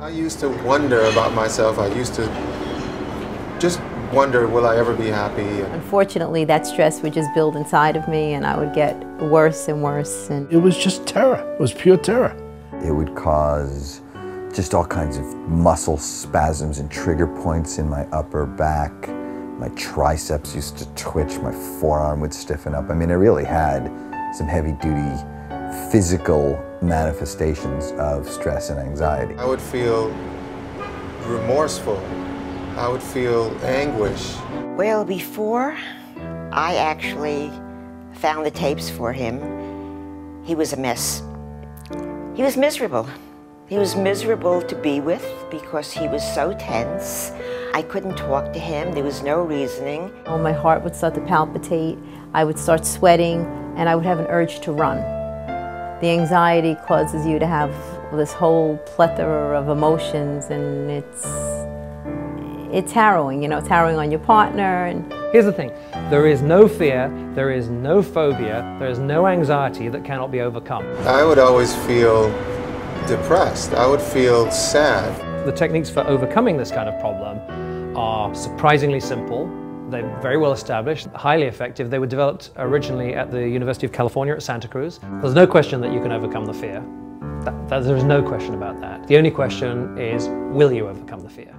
I used to wonder about myself. I used to just wonder, will I ever be happy? Unfortunately, that stress would just build inside of me and I would get worse and worse. And It was just terror. It was pure terror. It would cause just all kinds of muscle spasms and trigger points in my upper back. My triceps used to twitch, my forearm would stiffen up. I mean, I really had some heavy duty physical manifestations of stress and anxiety. I would feel remorseful. I would feel anguish. Well, before I actually found the tapes for him, he was a mess. He was miserable. He was miserable to be with because he was so tense. I couldn't talk to him. There was no reasoning. oh, my heart would start to palpitate. I would start sweating and I would have an urge to run. The anxiety causes you to have this whole plethora of emotions and it's it's harrowing, you know, it's harrowing on your partner and Here's the thing there is no fear, there is no phobia, there is no anxiety that cannot be overcome. I would always feel depressed. I would feel sad. The techniques for overcoming this kind of problem are surprisingly simple. They're very well established, highly effective. They were developed originally at the University of California at Santa Cruz. There's no question that you can overcome the fear. That, that, there's no question about that. The only question is, will you overcome the fear?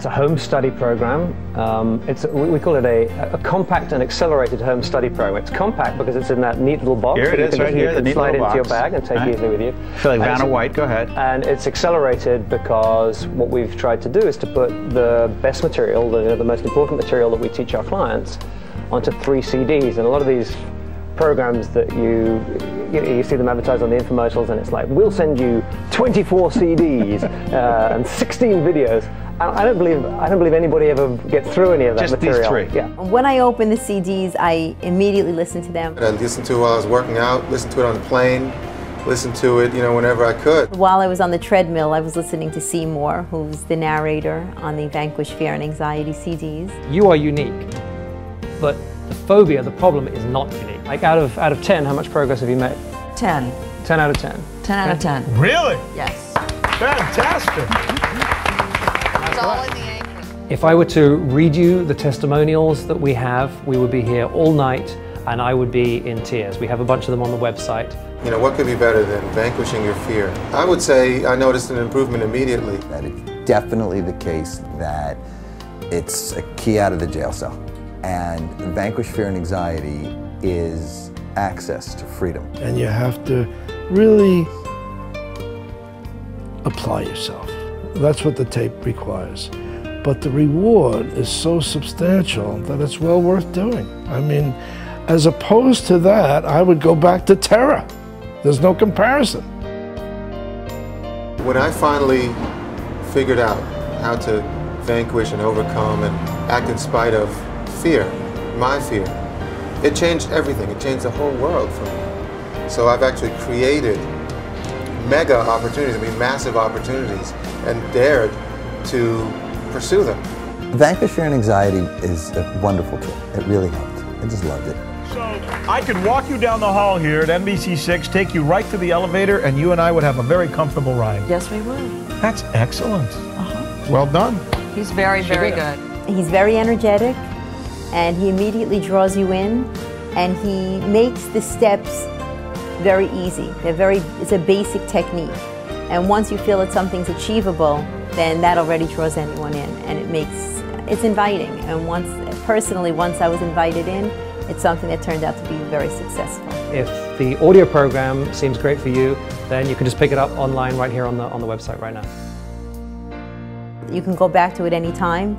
It's a home study program. Um, it's we we call it a, a compact and accelerated home study program. It's compact because it's in that neat little box. Here it that you is, can right you here, the can slide into your bag and take Right. easily with you. I feel like Vanna White, go ahead. And it's accelerated because what we've tried to do is to put the best material, the, the most important material that we teach our clients, onto three CDs. And a lot of these programs that you you, you see them advertised on the infomercials, and it's like, we'll send you 24 CDs uh, and 16 videos. I I don't believe I don't believe anybody ever gets through any of that Just these material. three. Yeah. when I open the CDs, I immediately listen to them. I listened to it while I was working out, listened to it on the plane, listened to it, you know, whenever I could. While I was on the treadmill, I was listening to Seymour, who's the narrator on the Vanquish Fear and Anxiety CDs. You are unique, but the phobia, the problem, is not unique. Like out of out of 10, how much progress have you made? 10. 10 out of 10. 10 out of 10. Really? Yes. Fantastic. It's all in the anchor. If I were to read you the testimonials that we have, we would be here all night and I would be in tears. We have a bunch of them on the website. You know, what could be better than vanquishing your fear? I would say I noticed an improvement immediately. That it's definitely the case that it's a key out of the jail cell. And vanquish fear and anxiety is access to freedom. And you have to really apply yourself. That's what the tape requires. But the reward is so substantial that it's well worth doing. I mean, as opposed to that, I would go back to terror. There's no comparison. When I finally figured out how to vanquish and overcome and act in spite of fear, my fear, it changed everything. It changed the whole world for me. So I've actually created mega opportunities, I mean massive opportunities, and dared to pursue them. Vanquish fear and anxiety is a wonderful tool. It really helped. I just loved it. So I could walk you down the hall here at NBC6, take you right to the elevator, and you and I would have a very comfortable ride. Yes, we would. That's excellent. Uh-huh. Well done. He's very, very good. He's very energetic and he immediately draws you in and he makes the steps very easy. They're very, it's a basic technique. And once you feel that something's achievable, then that already draws anyone in and it makes, it's inviting. And once, personally, once I was invited in, it's something that turned out to be very successful. If the audio program seems great for you, then you can just pick it up online right here on the, on the website right now. You can go back to it any time.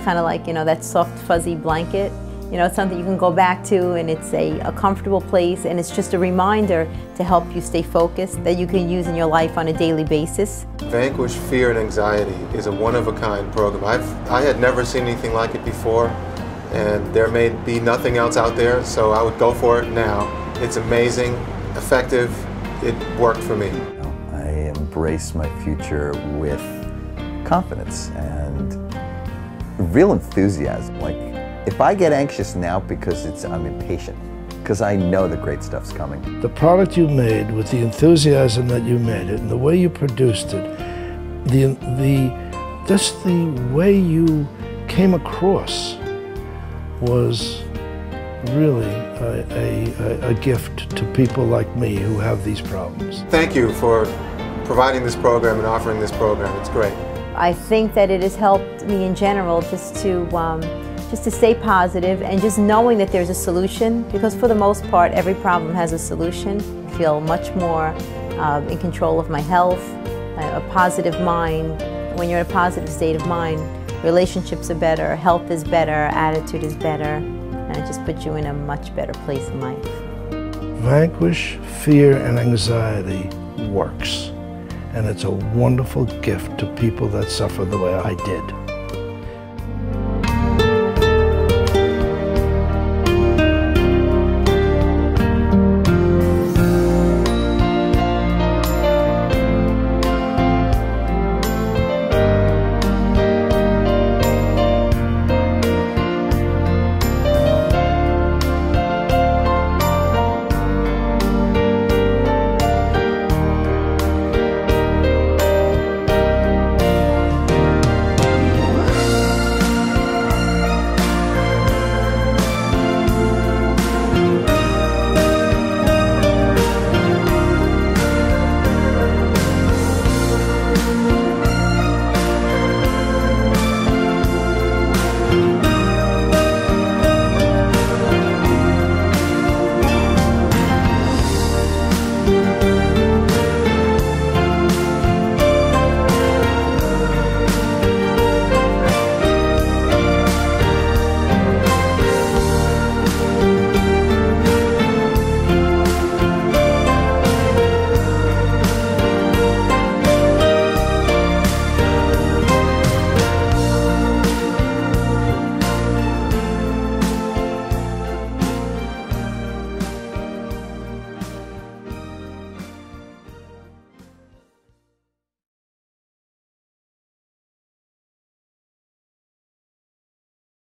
It's kind of like, you know, that soft, fuzzy blanket. You know, it's something you can go back to and it's a, a comfortable place and it's just a reminder to help you stay focused that you can use in your life on a daily basis. Vanquish Fear and Anxiety is a one-of-a-kind program. I've, I had never seen anything like it before, and there may be nothing else out there, so I would go for it now. It's amazing, effective, it worked for me. I embrace my future with confidence and real enthusiasm. Like, if I get anxious now because it's I'm impatient, because I know the great stuff's coming. The product you made with the enthusiasm that you made it and the way you produced it, the, the, just the way you came across was really a, a, a gift to people like me who have these problems. Thank you for providing this program and offering this program. It's great. I think that it has helped me in general just to um, just to stay positive and just knowing that there's a solution because for the most part every problem has a solution. I feel much more uh, in control of my health, a positive mind. When you're in a positive state of mind, relationships are better, health is better, attitude is better, and it just puts you in a much better place in life. Vanquish fear and anxiety works, and it's a wonderful gift to people that suffer the way I did.